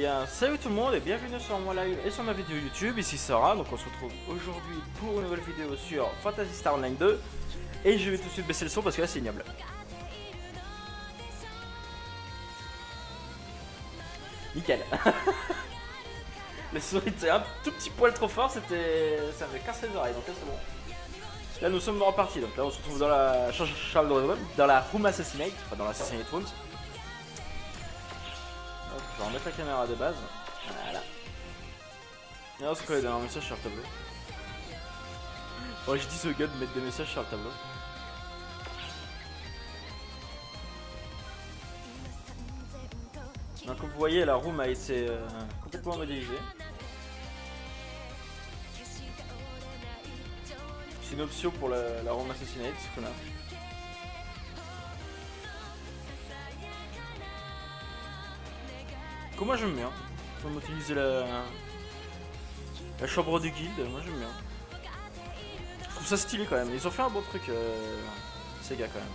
bien, salut tout le monde et bienvenue sur mon live et sur ma vidéo YouTube, ici Sora, donc on se retrouve aujourd'hui pour une nouvelle vidéo sur Fantasy Star Online 2 et je vais tout de suite baisser le son parce que là c'est ignoble. Nickel Le son était un tout petit poil trop fort, c'était... ça avait cassé les oreilles donc là c'est bon. Là nous sommes repartis, donc là on se retrouve dans la, dans la Room Assassinate, enfin dans l'Assassinate Rooms. Hop, je vais remettre la caméra de base. Voilà. Là, c'est quoi les derniers messages sur le tableau Bon, j'ai dit ce gars de mettre des messages sur le tableau. Donc, comme vous voyez, la room a été euh, complètement modélisée. C'est une option pour la, la room assassinate, ce qu'on a. moi j'aime bien. On utiliser la... la chambre du guild, moi j'aime bien. Je trouve ça stylé quand même. Ils ont fait un bon truc, euh... Sega quand même.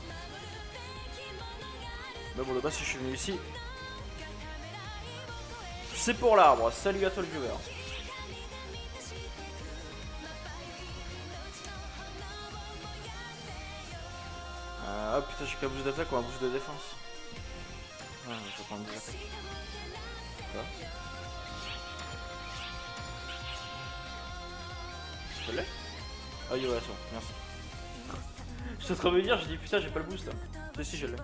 Mais bon, de base, si je suis venu ici, c'est pour l'arbre. Salut à toi le viewer. Ah putain, j'ai qu'un boost d'attaque ou un boost de défense? Ah, Je l'ai Ah oui, ouais, merci. Je suis en train de me dire, j'ai dit putain, j'ai pas le boost là. Si, si, je l'ai.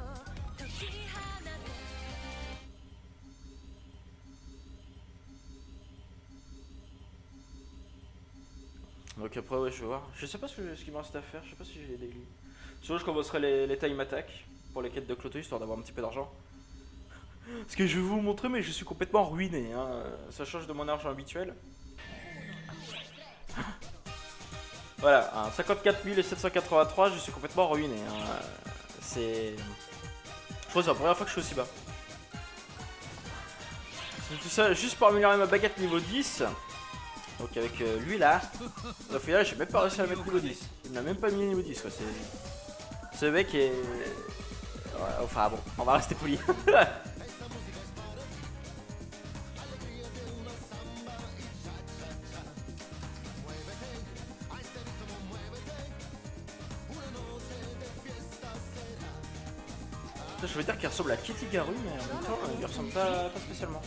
Donc après, ouais, je vais voir. Je sais pas ce, que, ce qu'il me reste à faire, je sais pas si j'ai les daily. Sinon, je commencerai les, les time attack pour les quêtes de Cloto histoire d'avoir un petit peu d'argent. Ce que je vais vous montrer, mais je suis complètement ruiné. Hein. Ça change de mon argent habituel. Voilà, 54 783, je suis complètement ruiné. Hein. C'est... Je crois que c'est la première fois que je suis aussi bas. Tout ça juste pour améliorer ma baguette niveau 10. Donc avec euh, lui là. Au final, j'ai même pas réussi à mettre niveau 10. Il n'a même pas mis niveau 10 quoi. Ce mec est... enfin bon, on va rester poli. Je veux dire qu'il ressemble à Kitty Garu, mais en même temps, il ressemble pas, spécialement.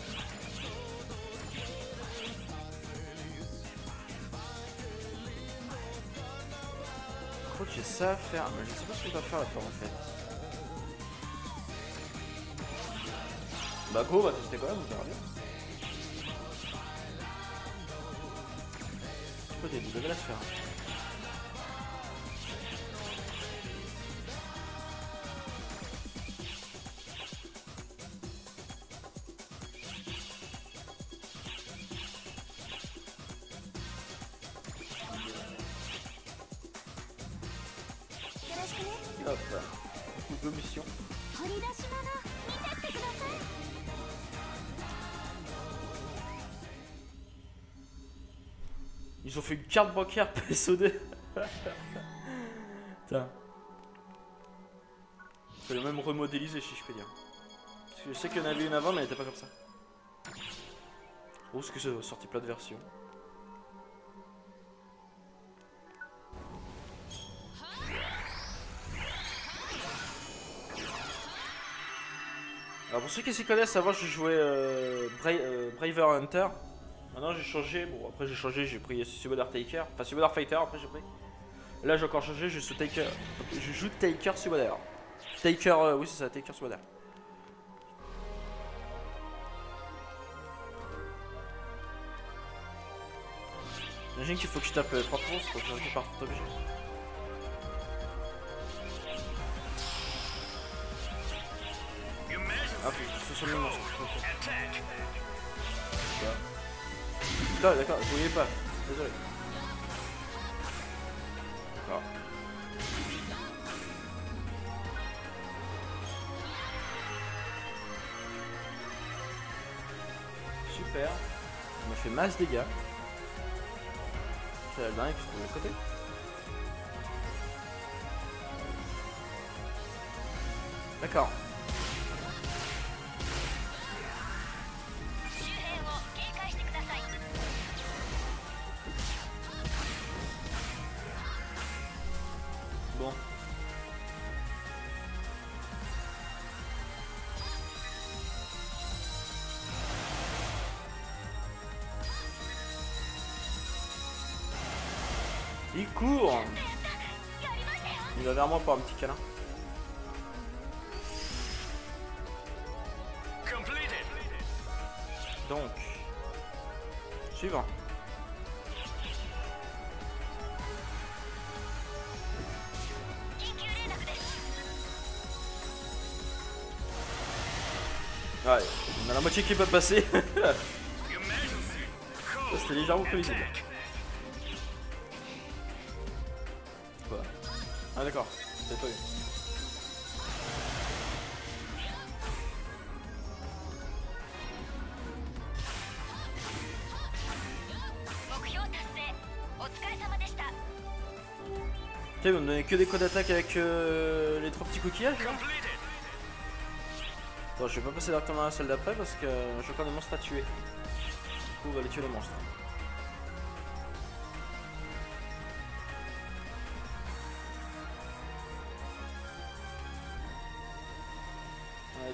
Je crois que j'ai ça à faire, mais je sais pas ce que je dois faire là-dedans en fait. Bah go, on va tester quand même, on verra bien. Je a des à faire. Hop, mission. Ils ont fait une carte bancaire PSO2. Putain. le même remodéliser si je peux dire. Parce que je sais qu'il y en avait une avant mais elle était pas comme ça. Oh, ce que ça sorti plein de versions? Ceux qui s'y connaissent, avant je jouais euh, euh, Braver Hunter. Maintenant j'ai changé, bon après j'ai changé, j'ai pris Subodar Taker, enfin Subodar Fighter après j'ai pris. là j'ai encore changé, je joue Taker, je joue Taker Subodar. Taker, euh, oui c'est ça, Taker Subodar. J'imagine qu'il faut que je tape 30 monstres pour que je récupère tout objet. Sur le monstre. Là, d'accord, je voyais pas. Désolé. D'accord. Super. On a fait masse dégâts. C'est la dingue se trouve de côté. D'accord. Il court Il va vers moi pour un petit câlin. Donc. Suivant. Ouais, on a la moitié qui peut passer. C'était légèrement prévisible. Ah d'accord, c'est pas. Putain, ils vont me donner que des codes d'attaque avec euh, les trois petits coquillages là Bon, je vais pas passer directement à la salle d'après parce que j'ai encore des monstres à tuer. Du coup, on va aller tuer les monstres.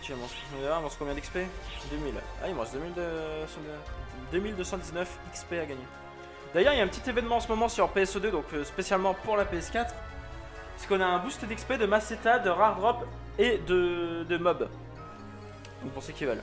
Me reste combien d'XP? 2000. Ah, il me reste 2200 2219 XP à gagner. D'ailleurs, il y a un petit événement en ce moment sur PSE2, donc euh, spécialement pour la PS4. C'est qu'on a un boost d'XP de Maceta, de Rare Drop et de, de Mob. Vous pensez qu'ils veulent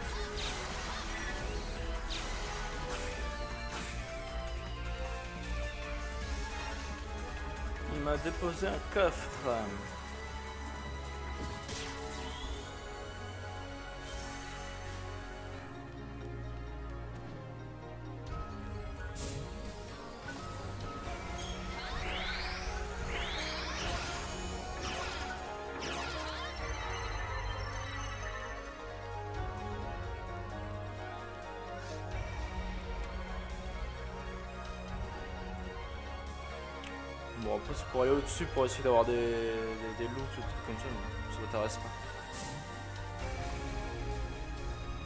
déposé un coffre. Pour aller au-dessus pour essayer d'avoir des, des, loots ou des trucs comme ça, mais ça m'intéresse pas.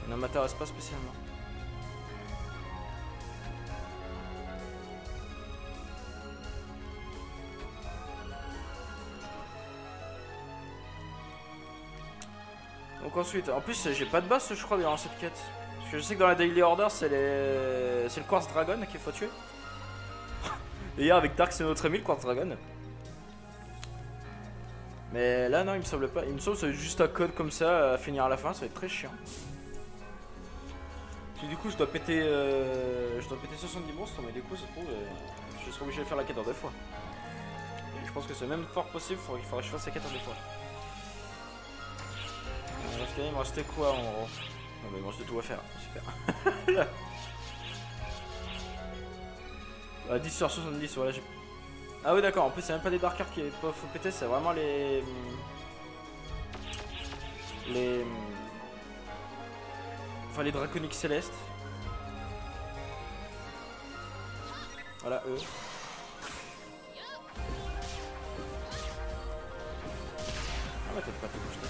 Ça ne m'intéresse pas spécialement. Donc ensuite, en plus j'ai pas de boss je crois dans cette quête. Parce que je sais que dans la Daily Order c'est les... c'est le Quartz Dragon qu'il faut tuer. D'ailleurs, avec Dark, c'est notre ami, le Quartz Dragon. Mais là, non, il me semble pas. Il me semble que c'est juste un code comme ça à finir à la fin, ça va être très chiant. Du coup, je dois péter, euh, je dois péter 70 monstres, mais du coup, ça se trouve, euh, je serai obligé de faire la quête en fois. Je pense que c'est même fort possible, il faudrait que je fasse la quête en fois. Euh, il me restait quoi en gros? Non, mais il me reste tout à faire, super. 10 sur 70, voilà. Ah oui, d'accord. En plus, c'est même pas des darkers qui faut péter, c'est vraiment les. Les. Enfin, les draconiques célestes. Voilà, eux. Ah, ouais, t'as pas tout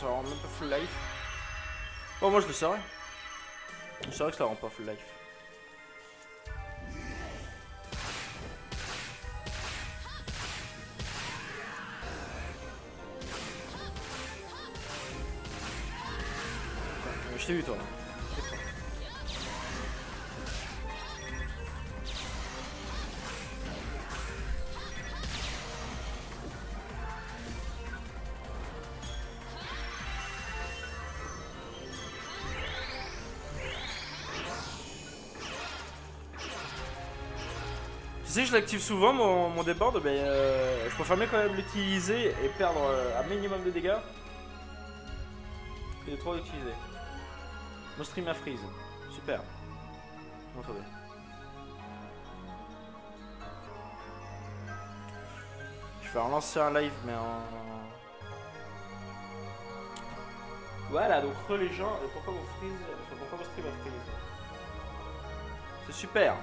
ça rend même pas full life. Bon, moi je le saurais. Je saurais que ça rend pas full je l'active souvent, mon, mon déborde, mais euh, je préfère quand même l'utiliser et perdre euh, un minimum de dégâts que de trop l'utiliser. Mon stream a freeze. Super. Vous Je vais relancer un live, mais en. Voilà, donc les gens, pourquoi mon freeze, pourquoi mon stream a freeze? C'est super.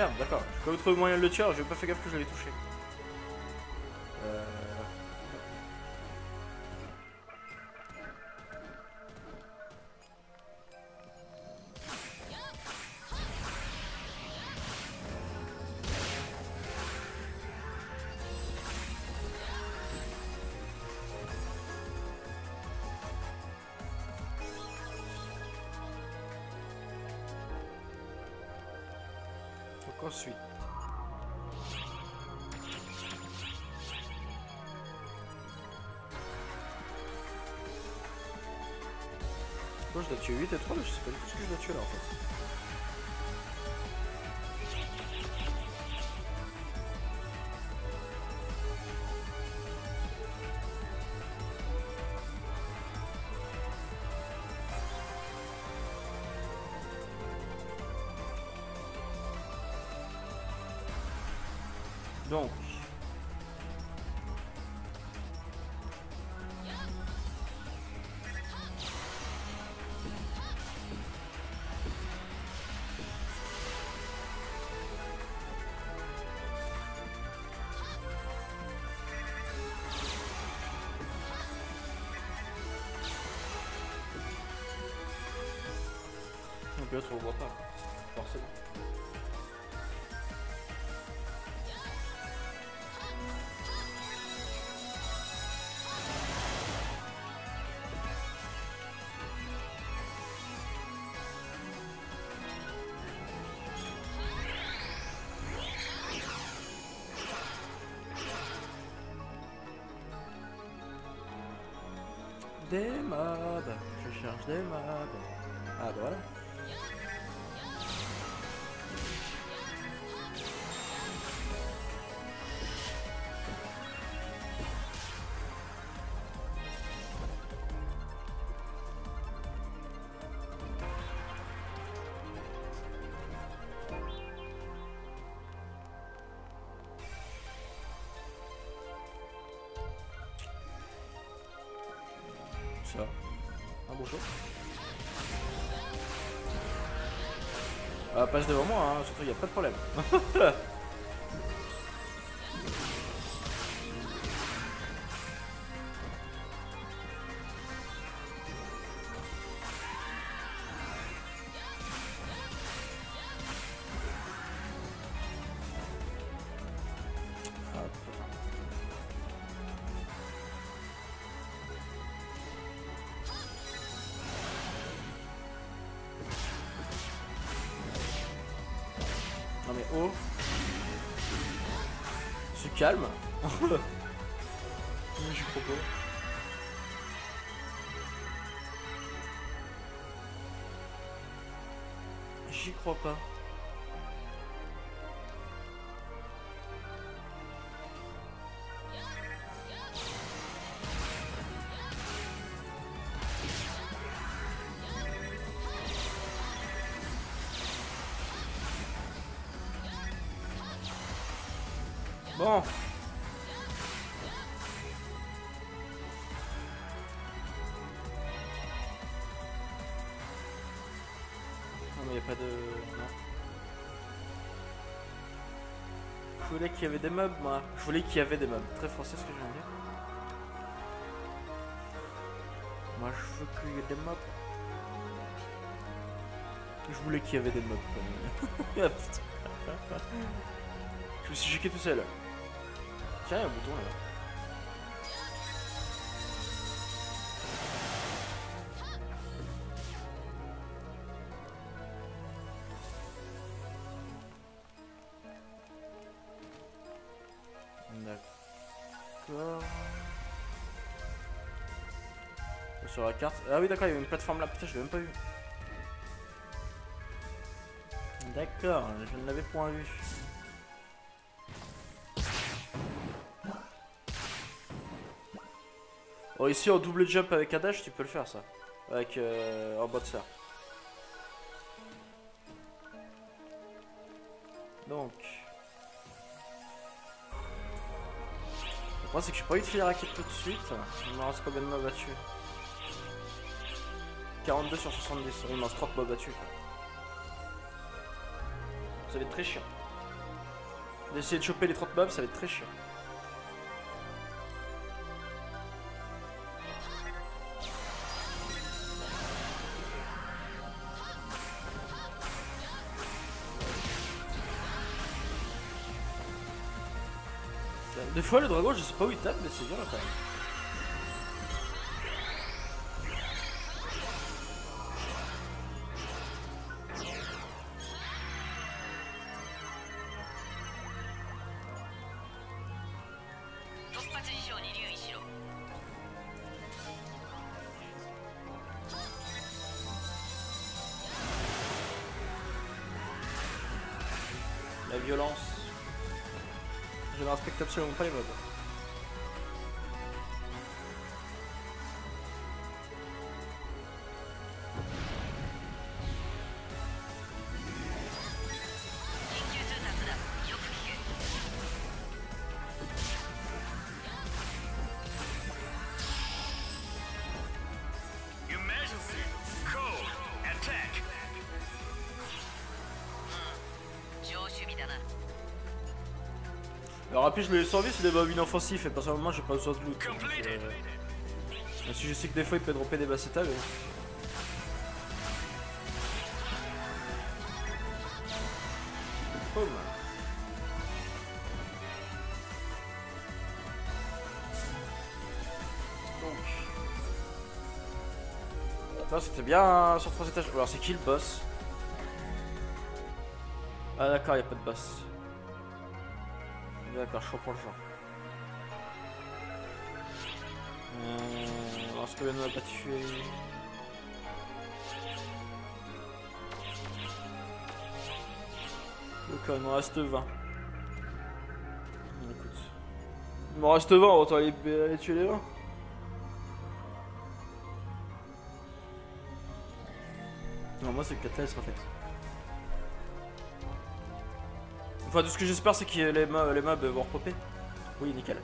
Merde, d'accord. J'ai même trouvé moyen de le tuer, j'ai pas fait gaffe que je l'avais touché. Donc. Donc là, le vois pas, forcément. Des mobs, je cherche des mobs. Ah bah voilà. Devant moi, hein, surtout il n'y a pas de problème. oh Je suis calme J'y crois pas. J'y crois pas. Qu'il y avait des meubles, moi. Je voulais qu'il y avait des meubles. Très français ce que je viens de dire. Moi, je veux qu'il y ait des meubles. Je voulais qu'il y avait des meubles. Ah, je me suis choqué tout seul. Tiens, il y a un bouton là. Ah oui d'accord, il y avait une plateforme là, putain je l'ai même pas vu. D'accord, je ne l'avais point vu. Oh ici en double jump avec un dash tu peux le faire ça. Avec euh, en boxer. Donc. Le problème c'est que j'ai pas envie de filer la tout de suite. Il me reste combien de à tuer 42 sur 70, il me reste 30 mobs tuer. Ça va être très chiant. D'essayer de choper les 30 mobs, ça va être très chiant. Des fois le dragon je sais pas où il tape mais c'est bien là quand même. Respecte absolument pas les mobs. Alors après je l'ai survécu c'est des mobs inoffensifs et personnellement j'ai pas besoin de loot. Euh... Même si je sais que des fois il peut dropper des bassetas mais... Boum. Donc... Là c'était bien sur trois étages. Alors c'est qui le boss? Ah d'accord, il a pas de boss. D'accord, je comprends le genre. Euh, alors, ce que ne va pas tuer. D'accord, il m'en reste 20. Écoute. Il m'en reste 20, autant aller, aller tuer les 20. Non, moi c'est le 4 là, sera faite. Enfin, tout ce que j'espère, c'est que les, mobs, les mobs vont repopper. Oui, nickel.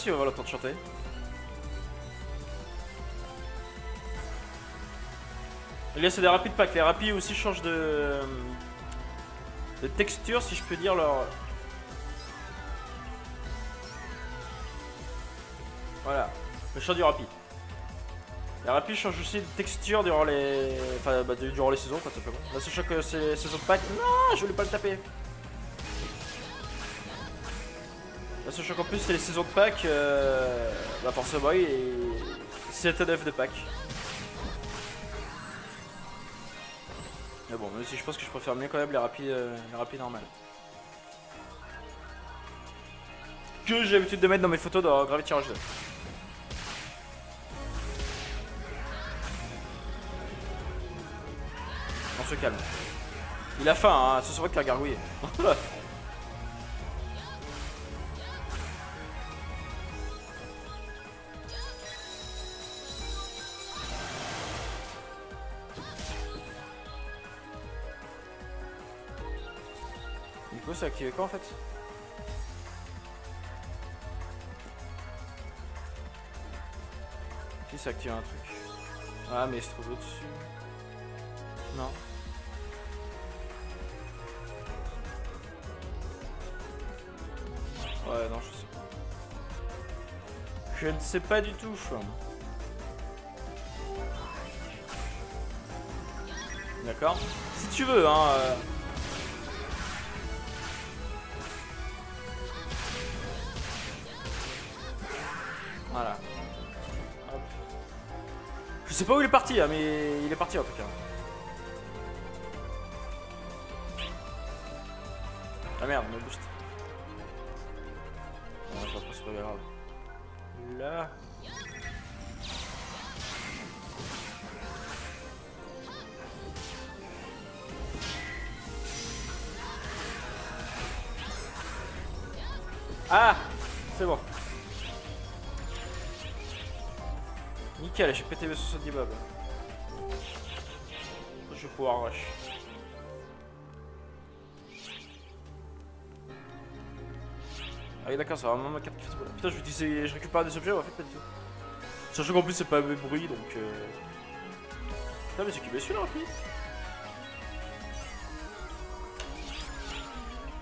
Si on va l'entendre chanter. Là c'est des rapides packs. Les rapides aussi changent de... texture si je peux dire leur... Voilà. Le chant du rapide. Les rapides changent aussi de texture durant les. Enfin, bah, durant les saisons, quoi, simplement. Là, que c'est saison de pack. Non, je voulais pas le taper. Sachant qu'en plus, c'est les saisons de pack. Euh... Bah, forcément, et. C'est un de pack. Mais bon, même si je pense que je préfère mieux quand même les rapides, euh, les rapides normales. que j'ai l'habitude de mettre dans mes photos dans Gravity Rush 2. On se calme. Il a faim, hein, ce serait qu'il a gargouillé. c'est activé quoi en fait Si, c'est activé un truc. Ah, mais il se trouve au-dessus. Non. Ouais, non, je sais pas. Je ne sais pas du tout. D'accord Si tu veux, hein. euh. Sais pas où il est parti, hein, mais il est parti en tout cas. Ah merde, me boost. Nickel, j'ai pété mes 70 mobs. Je vais pouvoir rush. Ah oui d'accord, ça va vraiment ma carte qui fait ce. Putain, je je récupère des objets, en fait pas du tout. Sachant qu'en plus c'est pas mes bruits donc... Euh... Putain mais c'est qui me suit là rapide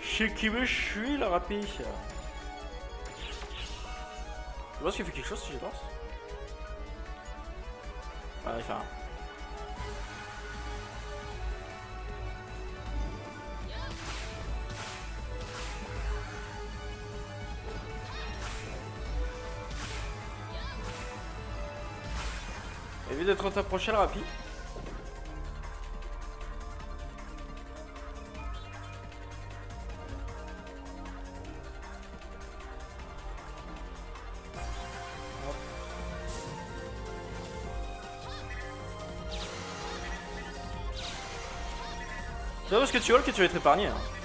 C'est qui me suit là rapide? Je pense qu'il fait quelque chose si je lance Fait un. Évite de trop t'approcher le rapide. C'est pas parce que tu hall que tu vas être épargné. Hein.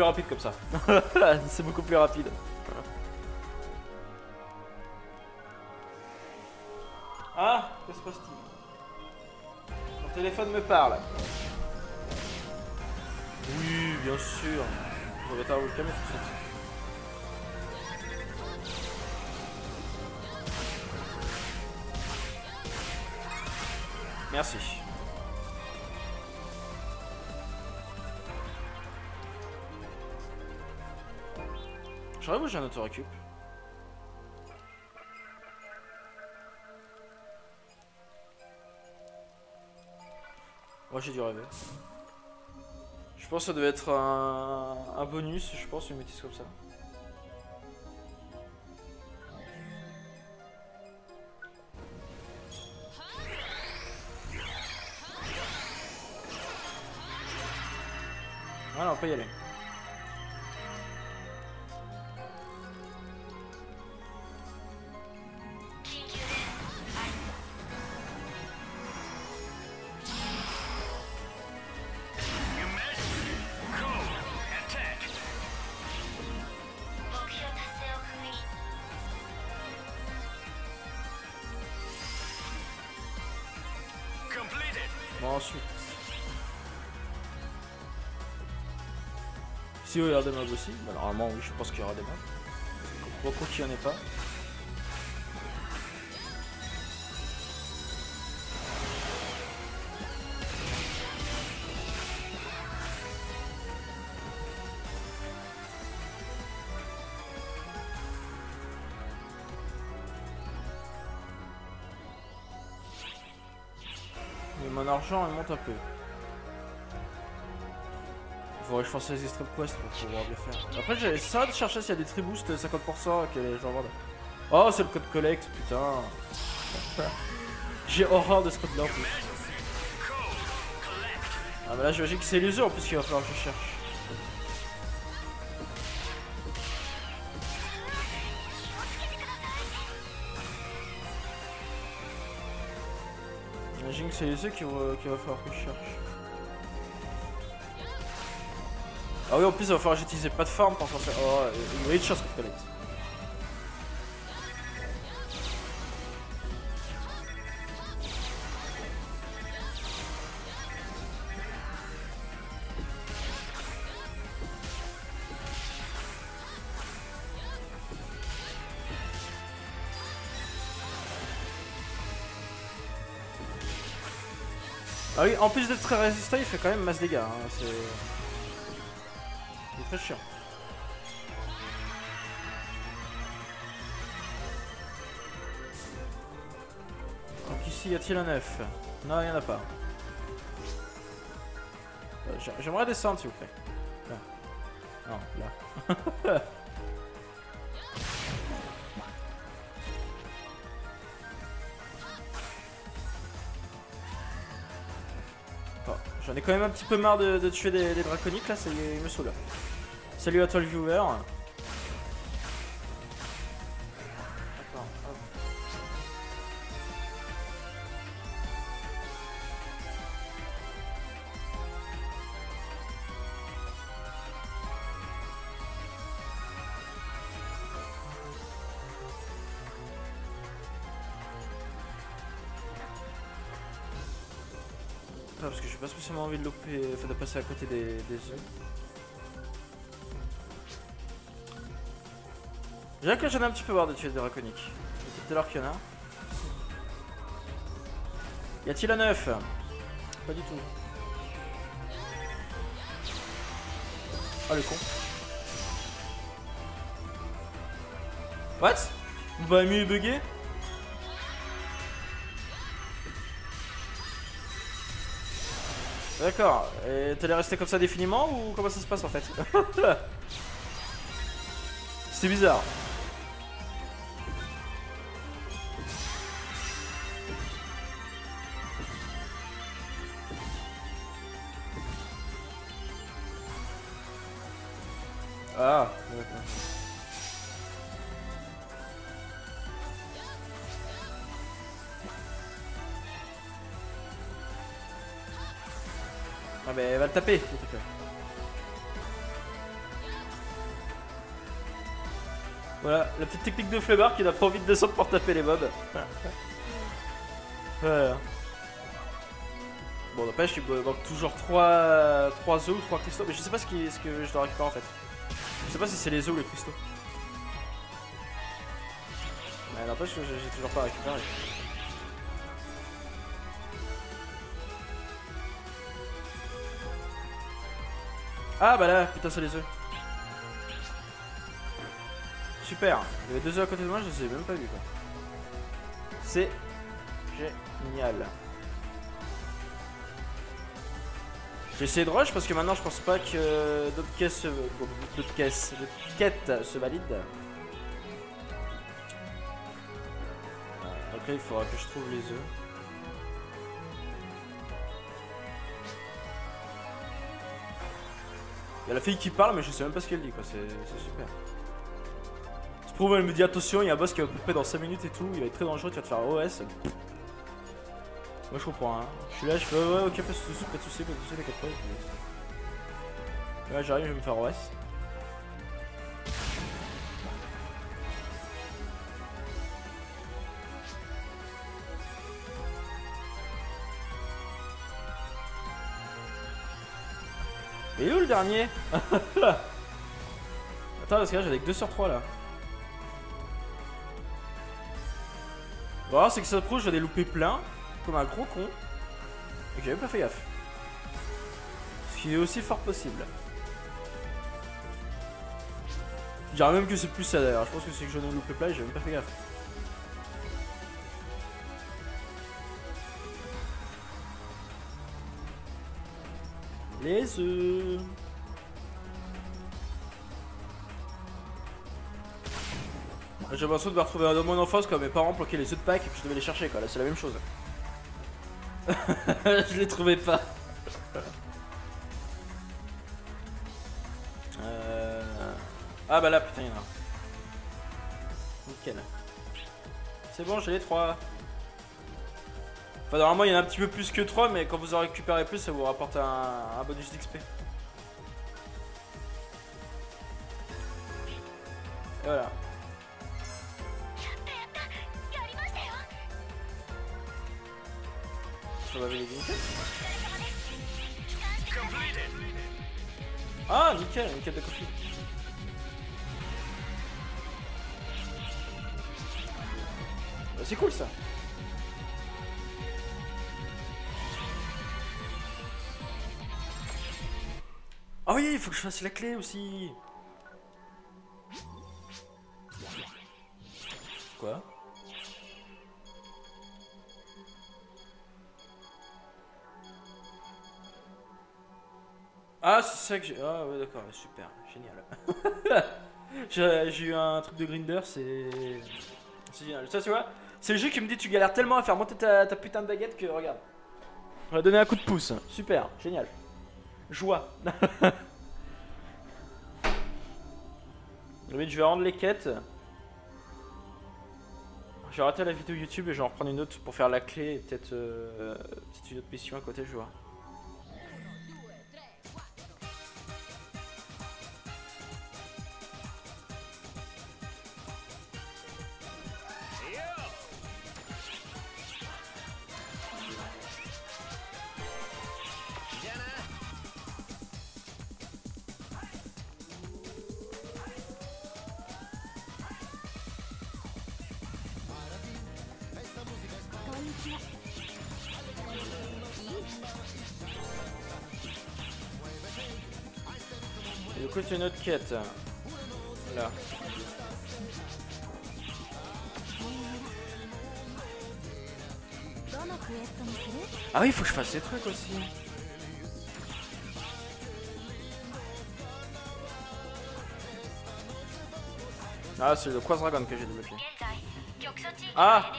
Plus rapide comme ça. c'est beaucoup plus rapide. Ah, que se passe-t-il? Mon téléphone me parle. Oui, bien sûr. Je vais t'avoir le calmer tout de suite. Merci. J'aurais j'ai un auto-récup. Moi j'ai dû rêver. Je pense que ça devait être un, un bonus, je pense, une bêtise comme ça. Voilà, on peut y aller. Si il y aura des mobs aussi, normalement oui, je pense qu'il y aura des mobs. Beaucoup qu'il n'y en ait pas. mon argent il monte un peu. Je fasse les extreme quest pour pouvoir bien faire. Après, j'ai ça de chercher s'il y a des triboosts 50% que les gens vendent. Oh, c'est le code collect, putain. J'ai horreur de ce code là en plus. Ah, bah là, j'imagine que c'est les œufs en plus qu'il va falloir que je cherche. J'imagine que c'est les œufs qu'il va, va falloir que je cherche. Ah oui, en plus, il va falloir que j'utilise pas de farm pour faire. Oh, une rich chance que collecte. Ah oui, en plus d'être très résistant, il fait quand même masse dégâts. Hein. Est très chiant. Donc ici, y a-t-il un œuf? Non, il n'y en a pas. Euh, j'aimerais descendre, s'il vous plaît. Là. Non, là. J'en ai quand même un petit peu marre de, tuer des, draconiques là, ça y il me saoule. Salut à toi le viewer. parce que j'ai pas spécialement envie de louper, enfin de passer à côté des, des. J'ai que j'en un petit peu marre de tuer des draconiques. Depuis tout à l'heure qu'il y en a. Y a-t-il un œuf? Pas du tout. Ah le con. What? Bah mieux bugué D'accord. Et t'allais rester comme ça définiment ou comment ça se passe en fait? C'est bizarre. Ah, d'accord. Ah bah elle va le taper, Voilà, la petite technique de flemmard qui n'a pas envie de descendre pour taper les mobs. voilà. Bon, n'empêche, il me manque toujours 3, 3 œufs ou 3 cristaux, mais je sais pas ce, qui, ce que je dois récupérer en fait. Je sais pas si c'est les œufs ou les cristaux. Mais n'empêche que j'ai toujours pas récupéré. Ah bah là, putain, c'est les œufs. Super. Il y avait deux œufs à côté de moi, je les ai même pas vus quoi. C'est génial. J'ai essayé de rush parce que maintenant je pense pas que d'autres caisses, d'autres caisses, se valident. Ok, il faudra que je trouve les œufs. Il y a la fille qui parle, mais je sais même pas ce qu'elle dit, quoi. C'est super. Se prouve, elle me dit attention, il y a un boss qui va couper dans 5 minutes et tout, il va être très dangereux, tu vas te faire OS. Moi je comprends, hein. Je suis là, je fais ouais, ok, pas de soucis, pas de soucis, pas de soucis, t'inquiète pas. Ouais, j'arrive, je vais me faire OS. Et où le dernier Attends, parce que là j'avais que 2 sur 3 là. Bon, c'est que ça prouve, j'en ai loupé plein, comme un gros con, et que j'avais pas fait gaffe. Ce qui est aussi fort possible. Je dirais même que c'est plus ça d'ailleurs, je pense que c'est que j'en ai loupé plein et j'ai même pas fait gaffe. Les œufs. J'ai l'impression de me retrouver dans mon enfance quand mes parents planquaient les œufs de Pâques et que je devais les chercher quoi. Là, c'est la même chose. je les trouvais pas. Euh... Ah bah là, putain, il y en a. Nickel. C'est bon, j'ai les trois. Enfin, normalement, il y en a un petit peu plus que 3, mais quand vous en récupérez plus, ça vous rapporte un, un bonus d'XP. Et voilà. Ça va les nickel. Ah, nickel, nickel de coffee. Bah, c'est cool ça. Ah oui, il faut que je fasse la clé aussi. Quoi? Ah, c'est ça que j'ai. Ah, ouais, d'accord, super, génial. j'ai eu un truc de grinder, c'est. C'est génial. Ça, tu vois, c'est le jeu qui me dit tu galères tellement à faire monter ta, ta putain de baguette que regarde. On va donner un coup de pouce. Super, génial. Joie. je vais rendre les quêtes. J'ai raté la vidéo YouTube et je vais en reprendre une autre pour faire la clé et peut-être euh, une autre mission à côté, je vois. Du coup, c'est une autre quête. Là. Ah oui, faut que je fasse ces trucs aussi. Ah, c'est le Quadragon que j'ai débloqué. Ah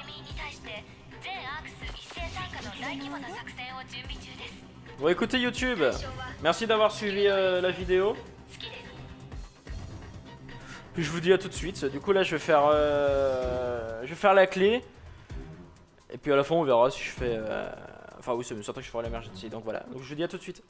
Bon écoutez YouTube, merci d'avoir suivi euh, la vidéo. Je vous dis à tout de suite. Du coup là je vais faire euh, je vais faire la clé. Et puis à la fin on verra si je fais... Euh, enfin oui c'est certain que je ferai l'emergency. Donc voilà. Donc je vous dis à tout de suite.